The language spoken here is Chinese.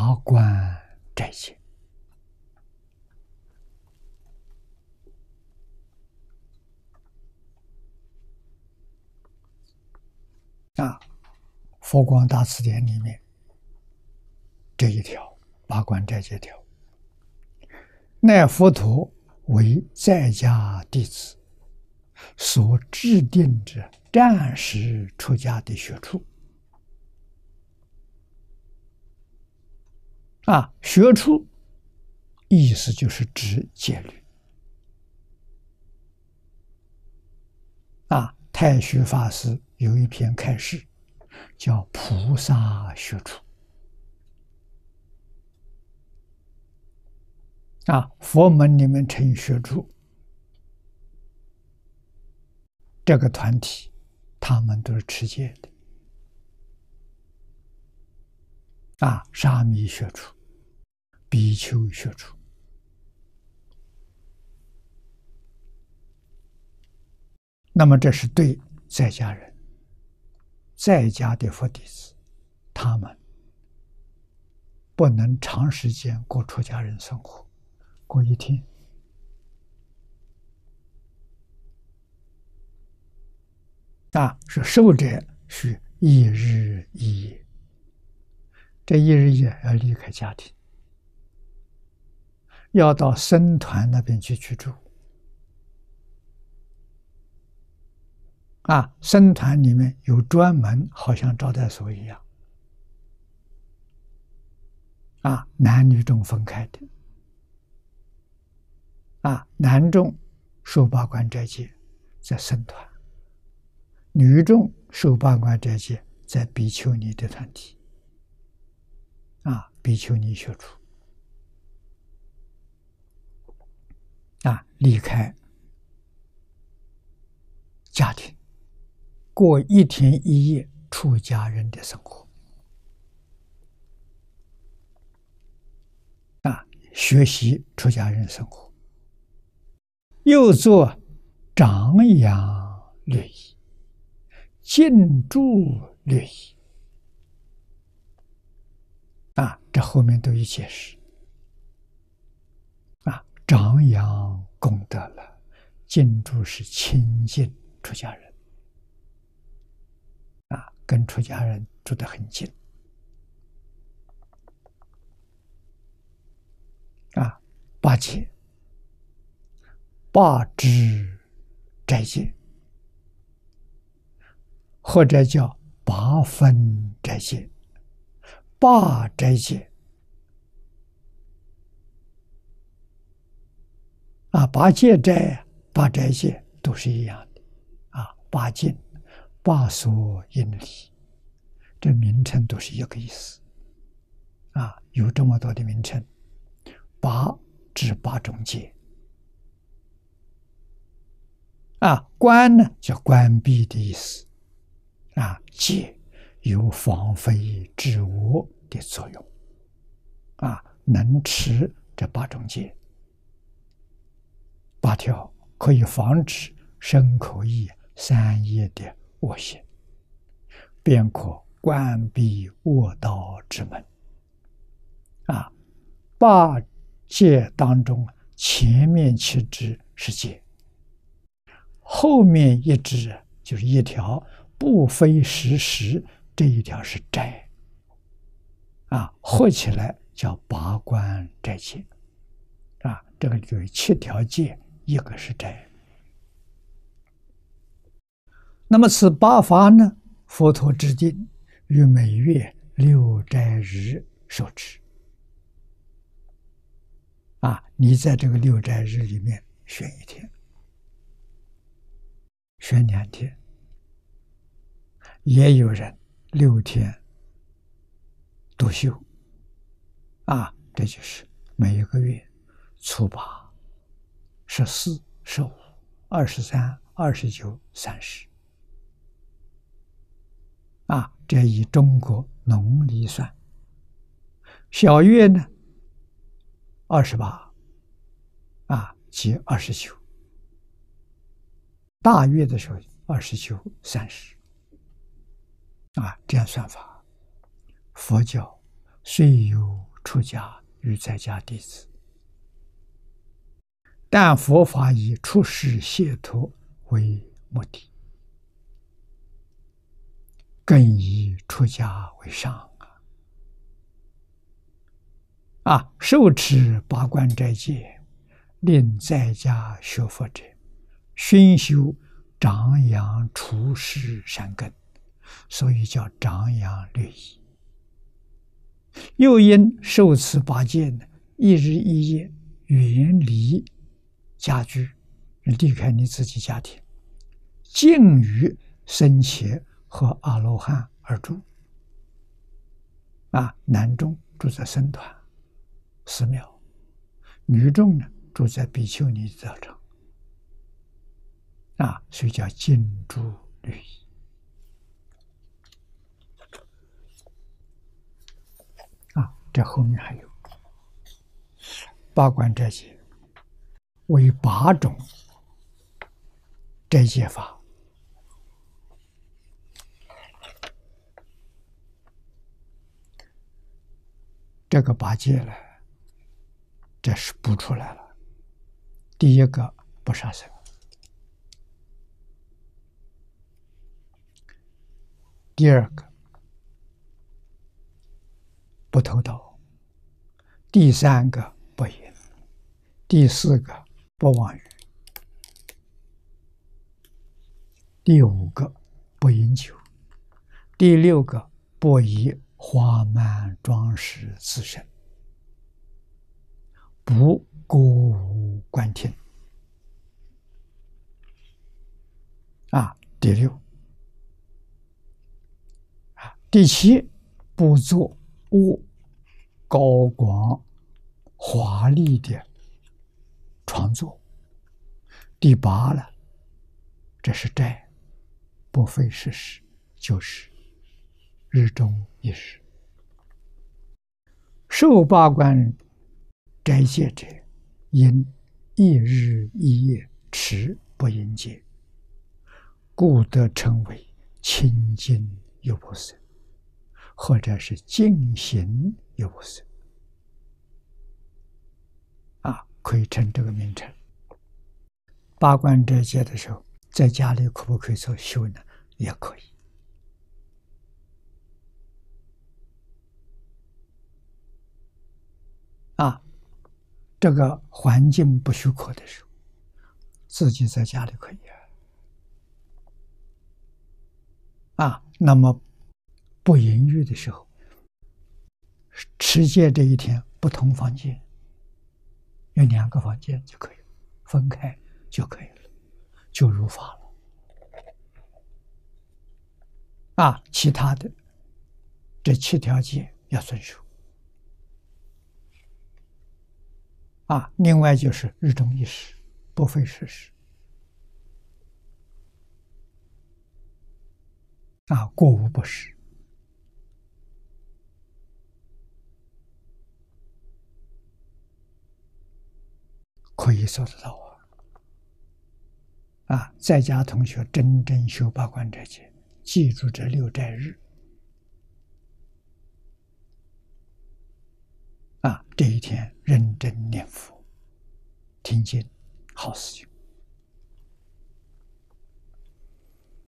八关斋戒啊，《佛光大辞典》里面这一条八关斋戒条，乃佛陀为在家弟子所制定之暂时出家的学处。啊，学处意思就是指戒律。啊，太虚法师有一篇开示，叫《菩萨学处》。啊，佛门里面称学处，这个团体，他们都是持戒的。啊，沙弥学处、比丘学处，那么这是对在家人、在家的佛弟子，他们不能长时间过出家人生活，过一天啊，是受者需一日一夜。这一日夜要离开家庭，要到僧团那边去居住。啊，僧团里面有专门，好像招待所一样。啊，男女众分开的。啊，男众受八关斋戒，在僧团；女众受八关斋戒，在比丘尼的团体。啊，比丘尼学处啊，离开家庭，过一天一夜出家人的生活啊，学习出家人生活，又做长养律仪、进驻律仪。啊，这后面都有解释。啊，长扬功德了，进驻是亲近出家人，啊，跟出家人住得很近。啊，八戒、八支斋戒，或者叫八分斋戒。八斋戒啊，八戒斋、八斋戒都是一样的啊。八戒、八所因理，这名称都是一个意思啊。有这么多的名称，八指八种戒啊。关呢，叫关闭的意思啊。戒。有防非治恶的作用，啊，能持这八种戒，八条可以防止身口意三业的恶行，便可关闭恶道之门。啊，八戒当中，前面七支是戒，后面一支就是一条不非时时。这一条是斋，啊，合起来叫八关斋戒，啊，这个就有七条戒，一个是斋。那么此八法呢，佛陀制定于每月六斋日受持，啊，你在这个六斋日里面选一天，选两天，也有人。六天独修。啊，这就是每一个月初八、十四、十五、二十三、二十九、三十。啊，这以中国农历算。小月呢，二十八。啊，即二十九；大月的时候，二十九、三十。啊，这样算法，佛教虽有出家与在家弟子。但佛法以出世解脱为目的，更以出家为上啊！啊，受持八关斋戒，令在家学佛者，熏修长养出世善根，所以叫长养律仪。又因受持八戒呢，一日一夜远离。家居，离开你自己家庭，敬于僧伽和阿罗汉而住。啊，男众住在僧团、寺庙，女众呢住在比丘尼道场。啊，所以叫净住律仪。啊，这后面还有八关斋戒。为八种斋戒法，这个八戒呢，这是补出来了。第一个不杀生，第二个不偷盗，第三个不淫，第四个。不妄语。第五个不饮酒，第六个不以花蔓装饰自身，不歌舞观听。啊，第六啊，第七不做恶高广华丽的。创作第八了，这是债，不非事实，就是日中一时。受八关斋戒者，因一日一夜持不应戒，故得称为清净又不生，或者是进行有不色。可以称这个名称。八关斋戒的时候，在家里可不可以做修呢？也可以。啊，这个环境不许可的时候，自己在家里可以啊。啊，那么不淫欲的时候，持戒这一天不同房间。有两个房间就可以分开就可以了，就如法了。啊，其他的这七条戒要遵守。啊，另外就是日中一时，不非事。啊，过午不食。可以做得到啊！啊，在家同学真正修八关斋戒，记住这六斋日啊，这一天认真念佛、听经，好事情。